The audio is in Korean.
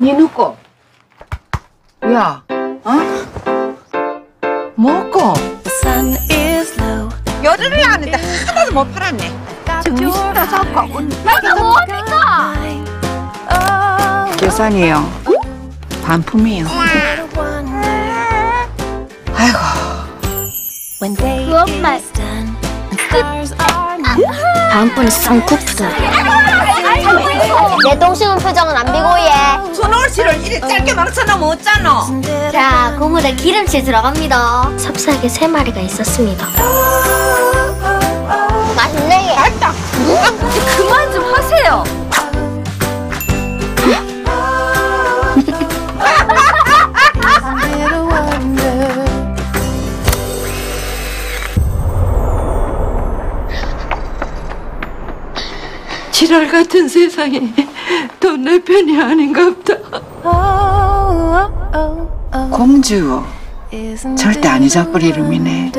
니 누구? 야, 어? 뭐고? sun is low. 열흘을 하는데 하나도 못 팔았네. 정신도 잡고 내가 뭐합니까? Oh, 계산이요. 반품이요. 아이고, 그 엄마. 다음번에 쌍꺼풀다. 내 동생은 표정은 안 비고예. 손올씨를 이리 짧게 망쳐놓으면 어쩌노? 자, 고물에 기름칠 들어갑니다. 삽살개 세 마리가 있었습니다. 맛있네. 맞다. 그만 좀 하세요. 지랄 같은 세상에 또내 편이 아닌갑다. Oh, oh, oh, oh. 공주, 절대 a 잊어버릴 이름이네.